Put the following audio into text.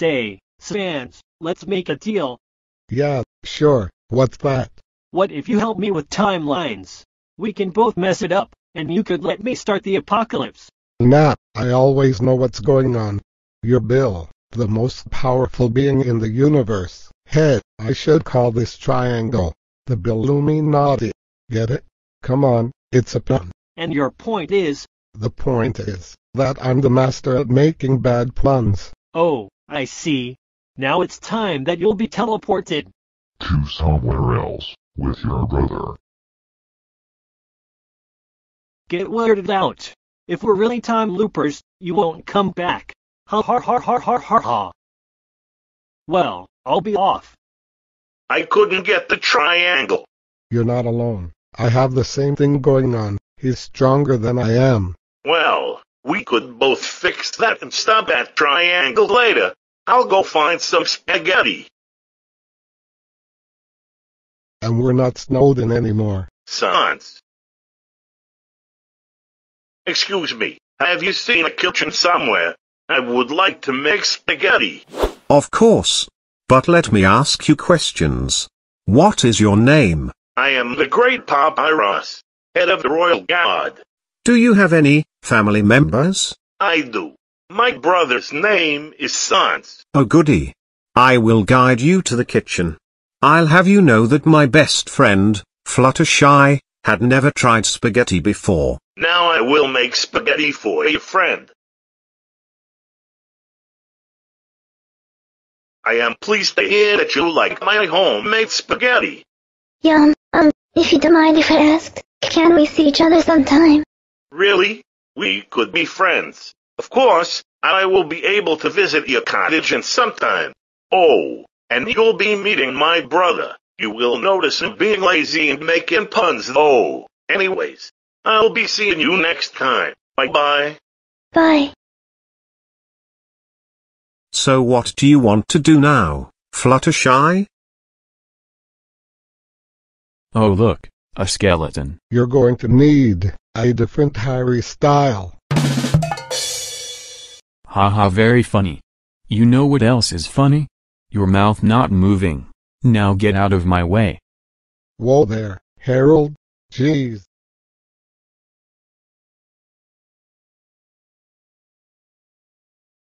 Say, Sans, let's make a deal. Yeah, sure. What's that? What if you help me with timelines? We can both mess it up, and you could let me start the apocalypse. Nah, I always know what's going on. You're Bill, the most powerful being in the universe. Head, I should call this triangle the Billuminati. Get it? Come on, it's a pun. And your point is, The point is that I'm the master at making bad puns. Oh, I see. Now it's time that you'll be teleported. To somewhere else, with your brother. Get weirded out. If we're really time loopers, you won't come back. Ha ha ha ha ha ha ha. Well, I'll be off. I couldn't get the triangle. You're not alone. I have the same thing going on. He's stronger than I am. Well, we could both fix that and stop that triangle later. I'll go find some spaghetti. And we're not Snowdin anymore. Sans. Excuse me, have you seen a kitchen somewhere? I would like to make spaghetti. Of course. But let me ask you questions. What is your name? I am the great Papyrus, head of the royal guard. Do you have any family members? I do. My brother's name is Sans. Oh goody. I will guide you to the kitchen. I'll have you know that my best friend, Fluttershy, had never tried spaghetti before. Now I will make spaghetti for your friend. I am pleased to hear that you like my homemade spaghetti. Yum, um, if you don't mind if I asked, can we see each other sometime? Really? We could be friends. Of course, I will be able to visit your cottage in sometime. Oh, and you'll be meeting my brother. You will notice him being lazy and making puns though. Anyways, I'll be seeing you next time. Bye bye. Bye. So what do you want to do now, Fluttershy? Oh look, a skeleton. You're going to need a different Harry style. Haha very funny. You know what else is funny? Your mouth not moving. Now get out of my way. Whoa there, Harold. Jeez.